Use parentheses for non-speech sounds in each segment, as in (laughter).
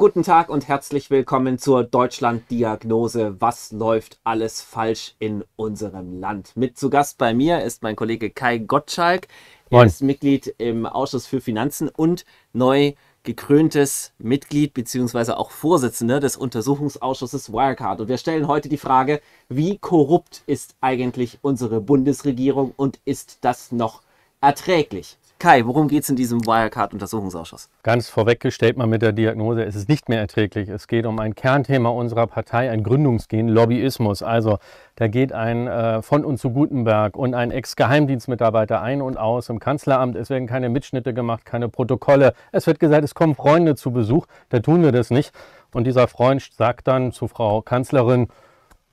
Guten Tag und herzlich willkommen zur Deutschland-Diagnose. Was läuft alles falsch in unserem Land? Mit zu Gast bei mir ist mein Kollege Kai Gottschalk. Er Moin. ist Mitglied im Ausschuss für Finanzen und neu gekröntes Mitglied bzw. auch Vorsitzender des Untersuchungsausschusses Wirecard. Und wir stellen heute die Frage, wie korrupt ist eigentlich unsere Bundesregierung und ist das noch erträglich? Kai, worum geht es in diesem Wirecard-Untersuchungsausschuss? Ganz vorweggestellt mal mit der Diagnose, es ist nicht mehr erträglich. Es geht um ein Kernthema unserer Partei, ein Gründungsgen, Lobbyismus. Also da geht ein äh, von und zu Gutenberg und ein Ex-Geheimdienstmitarbeiter ein und aus im Kanzleramt. Es werden keine Mitschnitte gemacht, keine Protokolle. Es wird gesagt, es kommen Freunde zu Besuch. Da tun wir das nicht. Und dieser Freund sagt dann zu Frau Kanzlerin,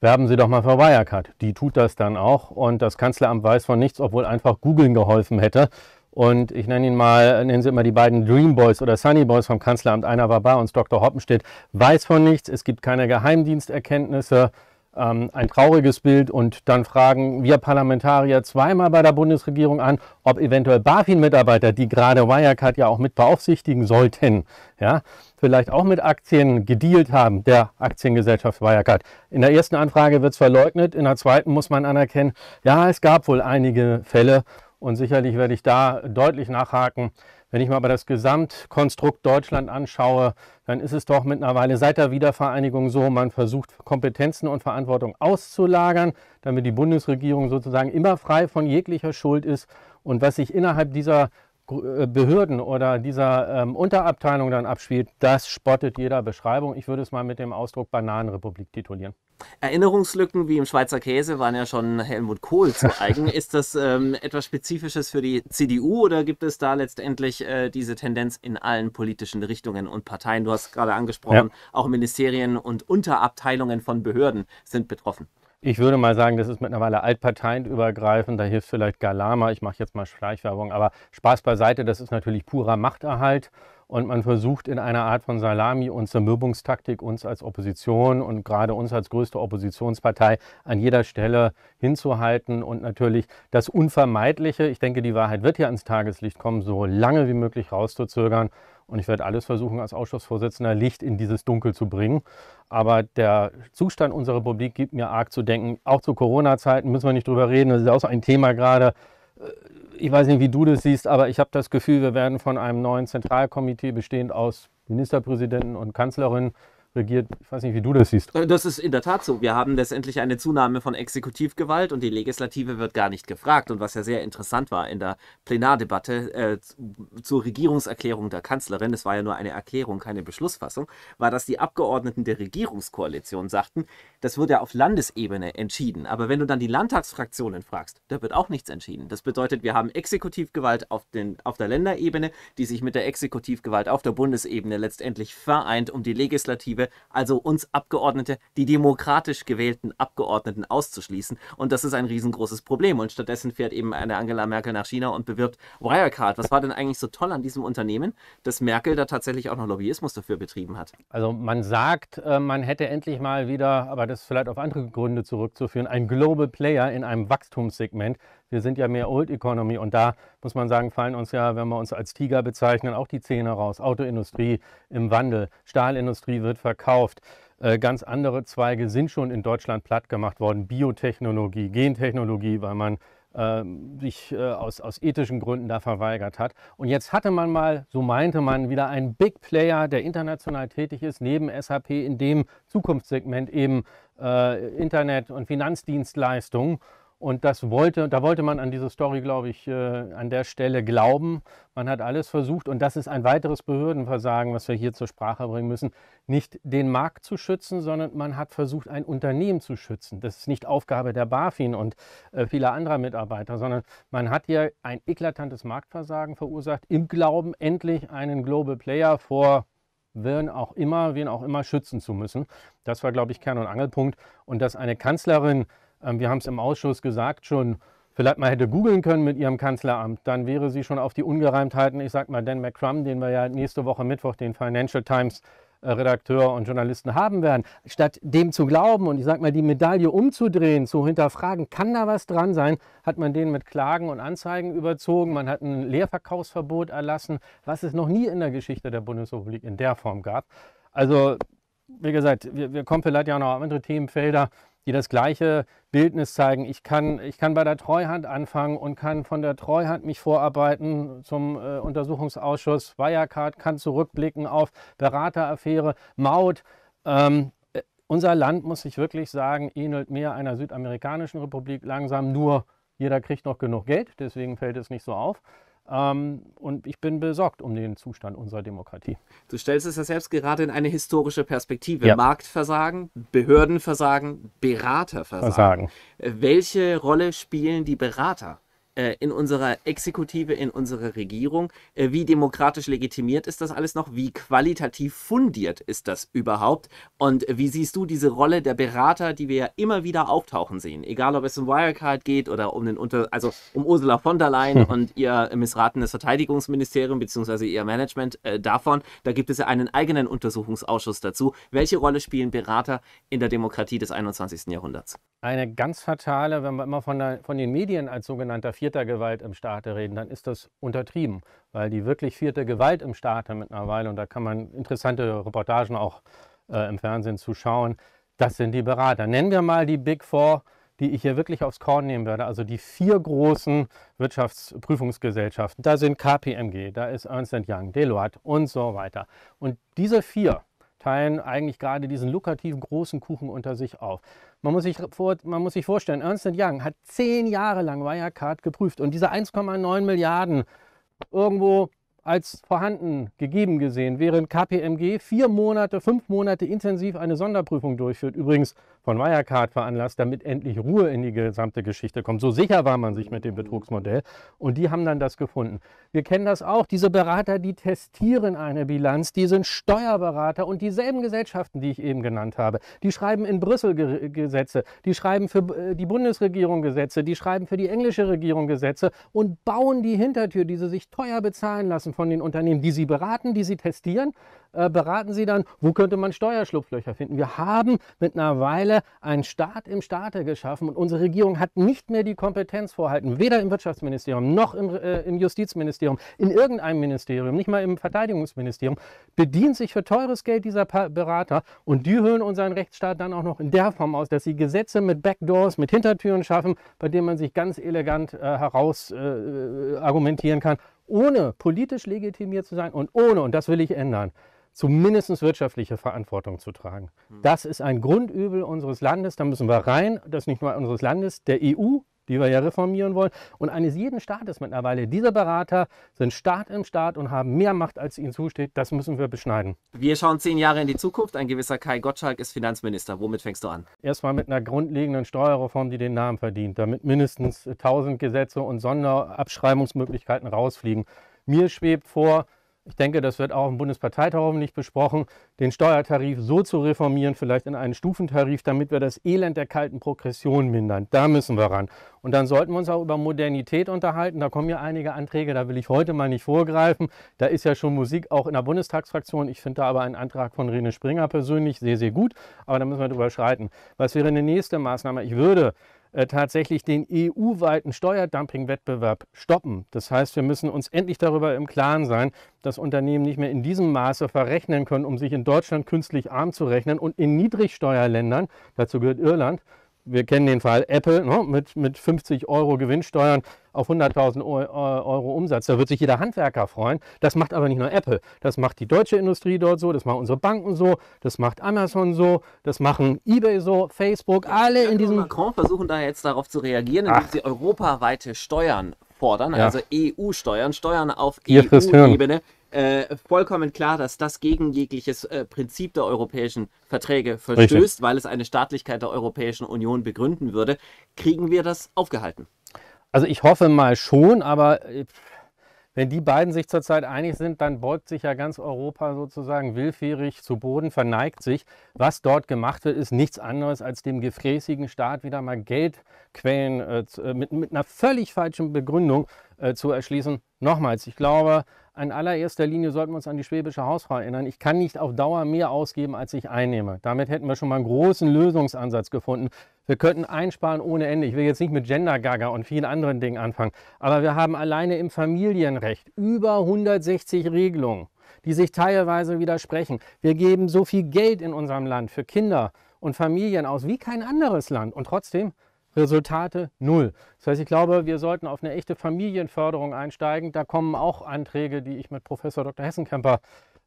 werben Sie doch mal für Wirecard. Die tut das dann auch und das Kanzleramt weiß von nichts, obwohl einfach googeln geholfen hätte. Und ich nenne ihn mal, nennen Sie immer die beiden Dream Boys oder Sunny Boys vom Kanzleramt. Einer war bei uns, Dr. Hoppenstedt, weiß von nichts. Es gibt keine Geheimdiensterkenntnisse. Ähm, ein trauriges Bild. Und dann fragen wir Parlamentarier zweimal bei der Bundesregierung an, ob eventuell BaFin-Mitarbeiter, die gerade Wirecard ja auch mit beaufsichtigen sollten, ja, vielleicht auch mit Aktien gedealt haben, der Aktiengesellschaft Wirecard. In der ersten Anfrage wird es verleugnet, in der zweiten muss man anerkennen, ja, es gab wohl einige Fälle und sicherlich werde ich da deutlich nachhaken. Wenn ich mir aber das Gesamtkonstrukt Deutschland anschaue, dann ist es doch mittlerweile seit der Wiedervereinigung so, man versucht Kompetenzen und Verantwortung auszulagern, damit die Bundesregierung sozusagen immer frei von jeglicher Schuld ist. Und was sich innerhalb dieser Behörden oder dieser ähm, Unterabteilung dann abspielt, das spottet jeder Beschreibung. Ich würde es mal mit dem Ausdruck Bananenrepublik titulieren. Erinnerungslücken wie im Schweizer Käse waren ja schon Helmut Kohl zu (laughs) eigen. Ist das ähm, etwas Spezifisches für die CDU oder gibt es da letztendlich äh, diese Tendenz in allen politischen Richtungen und Parteien? Du hast gerade angesprochen, ja. auch Ministerien und Unterabteilungen von Behörden sind betroffen. Ich würde mal sagen, das ist mittlerweile altparteienübergreifend. Da hilft vielleicht Galama. Ich mache jetzt mal Schleichwerbung. Aber Spaß beiseite, das ist natürlich purer Machterhalt. Und man versucht in einer Art von Salami- und Zermürbungstaktik uns als Opposition und gerade uns als größte Oppositionspartei an jeder Stelle hinzuhalten und natürlich das Unvermeidliche, ich denke, die Wahrheit wird ja ans Tageslicht kommen, so lange wie möglich rauszuzögern. Und ich werde alles versuchen, als Ausschussvorsitzender Licht in dieses Dunkel zu bringen. Aber der Zustand unserer Republik gibt mir arg zu denken. Auch zu Corona-Zeiten müssen wir nicht drüber reden. Das ist auch so ein Thema gerade. Äh, ich weiß nicht, wie du das siehst, aber ich habe das Gefühl, wir werden von einem neuen Zentralkomitee bestehend aus Ministerpräsidenten und Kanzlerin regiert. Ich weiß nicht, wie du das siehst. Äh, das ist in der Tat so. Wir haben letztendlich eine Zunahme von Exekutivgewalt und die Legislative wird gar nicht gefragt. Und was ja sehr interessant war in der Plenardebatte äh, zur Regierungserklärung der Kanzlerin, es war ja nur eine Erklärung, keine Beschlussfassung, war, dass die Abgeordneten der Regierungskoalition sagten, das wird ja auf Landesebene entschieden. Aber wenn du dann die Landtagsfraktionen fragst, da wird auch nichts entschieden. Das bedeutet, wir haben Exekutivgewalt auf, den, auf der Länderebene, die sich mit der Exekutivgewalt auf der Bundesebene letztendlich vereint, um die Legislative Exekutive, also uns Abgeordnete, die demokratisch gewählten Abgeordneten auszuschließen. Und das ist ein riesengroßes Problem. Und stattdessen fährt eben eine Angela Merkel nach China und bewirbt Wirecard. Was war denn eigentlich so toll an diesem Unternehmen, dass Merkel da tatsächlich auch noch Lobbyismus dafür betrieben hat? Also man sagt, äh, man hätte endlich mal wieder, aber das ist vielleicht auf andere Gründe zurückzuführen, ein Global Player in einem Wachstumssegment. Wir sind ja mehr Old Economy und da muss man sagen, fallen uns ja, wenn wir uns als Tiger bezeichnen, auch die Zähne raus. Autoindustrie im Wandel, Stahlindustrie wird verkauft. Äh, ganz andere Zweige sind schon in Deutschland platt gemacht worden. Biotechnologie, Gentechnologie, weil man äh, sich äh, aus, aus ethischen Gründen da verweigert hat. Und jetzt hatte man mal, so meinte man, wieder einen Big Player, der international tätig ist, neben SAP in dem Zukunftssegment eben äh, Internet- und Finanzdienstleistungen. Und das wollte, da wollte man an diese Story, glaube ich, äh, an der Stelle glauben. Man hat alles versucht und das ist ein weiteres Behördenversagen, was wir hier zur Sprache bringen müssen, nicht den Markt zu schützen, sondern man hat versucht, ein Unternehmen zu schützen. Das ist nicht Aufgabe der BaFin und äh, vieler anderer Mitarbeiter, sondern man hat hier ein eklatantes Marktversagen verursacht, im Glauben, endlich einen Global Player vor wen auch immer, wen auch immer schützen zu müssen. Das war, glaube ich, Kern- und Angelpunkt. Und dass eine Kanzlerin wir haben es im Ausschuss gesagt schon, vielleicht mal hätte googeln können mit ihrem Kanzleramt, dann wäre sie schon auf die Ungereimtheiten, ich sag mal Dan McCrum, den wir ja nächste Woche Mittwoch, den Financial Times äh, Redakteur und Journalisten haben werden, statt dem zu glauben und ich sag mal die Medaille umzudrehen, zu hinterfragen, kann da was dran sein, hat man den mit Klagen und Anzeigen überzogen, man hat ein Leerverkaufsverbot erlassen, was es noch nie in der Geschichte der Bundesrepublik in der Form gab. Also, wie gesagt, wir, wir kommen vielleicht ja noch auf andere Themenfelder, die das gleiche Bildnis zeigen. Ich kann, ich kann bei der Treuhand anfangen und kann von der Treuhand mich vorarbeiten zum äh, Untersuchungsausschuss. Wirecard kann zurückblicken auf Berateraffäre, Maut. Ähm, äh, unser Land, muss ich wirklich sagen, ähnelt mehr einer südamerikanischen Republik langsam. Nur jeder kriegt noch genug Geld, deswegen fällt es nicht so auf. Ähm, und ich bin besorgt um den Zustand unserer Demokratie. Du stellst es ja selbst gerade in eine historische Perspektive. Ja. Marktversagen, Behördenversagen, Beraterversagen. Versagen. Welche Rolle spielen die Berater? Äh, in unserer Exekutive, in unserer Regierung. Äh, wie demokratisch legitimiert ist das alles noch? Wie qualitativ fundiert ist das überhaupt? Und wie siehst du diese Rolle der Berater, die wir ja immer wieder auftauchen sehen? Egal, ob es um Wirecard geht oder um den Unter also um Ursula von der Leyen (laughs) und ihr missratenes Verteidigungsministerium bzw. ihr Management äh, davon. Da gibt es ja einen eigenen Untersuchungsausschuss dazu. Welche Rolle spielen Berater in der Demokratie des 21. Jahrhunderts? Eine ganz fatale, wenn wir immer von, der, von den Medien als sogenannter vierter Gewalt im Staate reden, dann ist das untertrieben, weil die wirklich vierte Gewalt im Staate mittlerweile, und da kann man interessante Reportagen auch äh, im Fernsehen zuschauen, das sind die Berater. Nennen wir mal die Big Four, die ich hier wirklich aufs Korn nehmen werde, also die vier großen Wirtschaftsprüfungsgesellschaften. Da sind KPMG, da ist Ernst Young, Deloitte und so weiter. Und diese vier teilen eigentlich gerade diesen lukrativen großen Kuchen unter sich auf. Man muss sich, vor, man muss sich vorstellen, Ernst Young hat zehn Jahre lang Wirecard geprüft und diese 1,9 Milliarden irgendwo als vorhanden gegeben gesehen, während KPMG vier Monate, fünf Monate intensiv eine Sonderprüfung durchführt, übrigens von Wirecard veranlasst, damit endlich Ruhe in die gesamte Geschichte kommt. So sicher war man sich mit dem Betrugsmodell und die haben dann das gefunden. Wir kennen das auch, diese Berater, die testieren eine Bilanz, die sind Steuerberater und dieselben Gesellschaften, die ich eben genannt habe, die schreiben in Brüssel Gesetze, die schreiben für äh, die Bundesregierung Gesetze, die schreiben für die englische Regierung Gesetze und bauen die Hintertür, die sie sich teuer bezahlen lassen von den Unternehmen, die Sie beraten, die Sie testieren, äh, beraten Sie dann, wo könnte man Steuerschlupflöcher finden. Wir haben mittlerweile einen Staat im Staate geschaffen und unsere Regierung hat nicht mehr die Kompetenz vorhalten, weder im Wirtschaftsministerium noch im, äh, im Justizministerium, in irgendeinem Ministerium, nicht mal im Verteidigungsministerium, bedient sich für teures Geld dieser pa Berater und die höhlen unseren Rechtsstaat dann auch noch in der Form aus, dass sie Gesetze mit Backdoors, mit Hintertüren schaffen, bei denen man sich ganz elegant äh, heraus äh argumentieren kann ohne politisch legitimiert zu sein und ohne, und das will ich ändern, zumindest wirtschaftliche Verantwortung zu tragen. Hm. Das ist ein Grundübel unseres Landes, da müssen wir rein, das ist nicht nur unseres Landes, der EU, die wir ja reformieren wollen, und eines jeden Staates mittlerweile. Diese Berater sind Staat im Staat und haben mehr Macht, als ihnen zusteht. Das müssen wir beschneiden. Wir schauen zehn Jahre in die Zukunft. Ein gewisser Kai Gottschalk ist Finanzminister. Womit fängst du an? Erstmal mit einer grundlegenden Steuerreform, die den Namen verdient, damit mindestens 1000 Gesetze und Sonderabschreibungsmöglichkeiten rausfliegen. Mir schwebt vor, ich denke, das wird auch im Bundesparteitag hoffentlich besprochen, den Steuertarif so zu reformieren, vielleicht in einen Stufentarif, damit wir das Elend der kalten Progression mindern. Da müssen wir ran. Und dann sollten wir uns auch über Modernität unterhalten. Da kommen ja einige Anträge, da will ich heute mal nicht vorgreifen. Da ist ja schon Musik auch in der Bundestagsfraktion. Ich finde da aber einen Antrag von Rene Springer persönlich sehr, sehr gut. Aber da müssen wir drüber schreiten. Was wäre eine nächste Maßnahme? Ich würde äh, tatsächlich den EU-weiten Steuerdumping-Wettbewerb stoppen. Das heißt, wir müssen uns endlich darüber im Klaren sein, dass Unternehmen nicht mehr in diesem Maße verrechnen können, um sich in Deutschland künstlich arm zu rechnen und in Niedrigsteuerländern, dazu gehört Irland, wir kennen den Fall Apple ne, mit, mit 50 Euro Gewinnsteuern auf 100.000 Euro Umsatz. Da wird sich jeder Handwerker freuen. Das macht aber nicht nur Apple. Das macht die deutsche Industrie dort so, das machen unsere Banken so, das macht Amazon so, das machen eBay so, Facebook, alle in diesem. Macron versuchen da jetzt darauf zu reagieren, indem Ach. sie europaweite Steuern fordern, ja. also EU-Steuern, Steuern auf EU-Ebene äh, vollkommen klar, dass das gegen jegliches äh, Prinzip der europäischen Verträge verstößt, Richtig. weil es eine Staatlichkeit der Europäischen Union begründen würde. Kriegen wir das aufgehalten? Also ich hoffe mal schon, aber äh, wenn die beiden sich zurzeit einig sind, dann beugt sich ja ganz Europa sozusagen willfährig zu Boden, verneigt sich. Was dort gemacht wird, ist nichts anderes, als dem gefräßigen Staat wieder mal Geldquellen äh, äh mit, mit, einer völlig falschen Begründung äh, zu erschließen. Nochmals, ich glaube, in allererster Linie sollten wir uns an die schwäbische Hausfrau erinnern. Ich kann nicht auf Dauer mehr ausgeben, als ich einnehme. Damit hätten wir schon mal einen großen Lösungsansatz gefunden. Wir könnten einsparen ohne Ende. Ich will jetzt nicht mit Gender-Gaga und vielen anderen Dingen anfangen. Aber wir haben alleine im Familienrecht über 160 Regelungen die sich teilweise widersprechen. Wir geben so viel Geld in unserem Land für Kinder und Familien aus wie kein anderes Land und trotzdem Resultate null. Das heißt, ich glaube, wir sollten auf eine echte Familienförderung einsteigen. Da kommen auch Anträge, die ich mit Professor Dr. Hessenkemper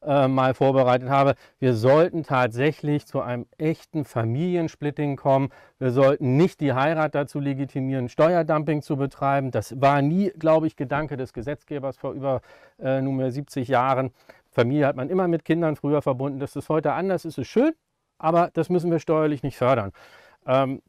äh, mal vorbereitet habe. Wir sollten tatsächlich zu einem echten Familiensplitting kommen. Wir sollten nicht die Heirat dazu legitimieren, Steuerdumping zu betreiben. Das war nie, glaube ich, Gedanke des Gesetzgebers vor über äh, nunmehr 70 Jahren. Familie hat man immer mit Kindern früher verbunden. Das ist heute anders, ist es schön, aber das müssen wir steuerlich nicht fördern. Ähm,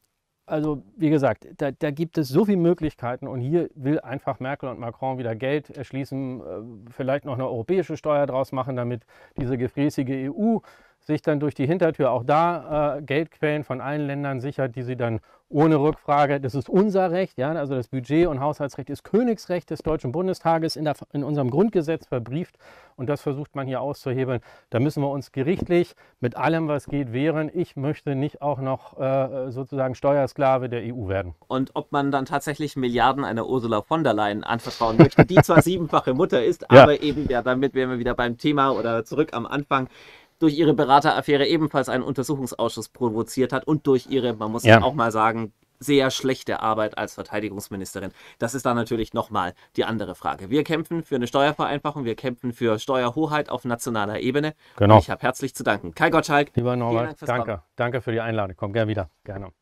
also wie gesagt, da, da, gibt es so viele Möglichkeiten und hier will einfach Merkel und Macron wieder Geld erschließen, äh, vielleicht noch eine europäische Steuer draus machen, damit diese gefräßige EU sich dann durch die Hintertür auch da äh, Geldquellen von allen Ländern sichert, die sie dann ohne Rückfrage, das ist unser Recht, ja, also das Budget- und Haushaltsrecht ist Königsrecht des Deutschen Bundestages in, der, in unserem Grundgesetz verbrieft und das versucht man hier auszuhebeln. Da müssen wir uns gerichtlich mit allem, was geht, wehren. Ich möchte nicht auch noch äh, sozusagen Steuersklave der EU werden. Und ob man dann tatsächlich Milliarden einer Ursula von der Leyen anvertrauen möchte, die zwar (laughs) siebenfache Mutter ist, ja. aber eben, ja, damit wären wir wieder beim Thema oder zurück am Anfang, durch ihre Berateraffäre ebenfalls einen Untersuchungsausschuss provoziert hat und durch ihre, man muss ja. auch mal sagen, sehr schlechte Arbeit als Verteidigungsministerin. Das ist dann natürlich nochmal die andere Frage. Wir kämpfen für eine Steuervereinfachung, wir kämpfen für Steuerhoheit auf nationaler Ebene. Genau. Und ich habe herzlich zu danken. Kai Gottschalk. Lieber Norbert, danke. Kommen. Danke für die Einladung. Komm gerne wieder. Gerne.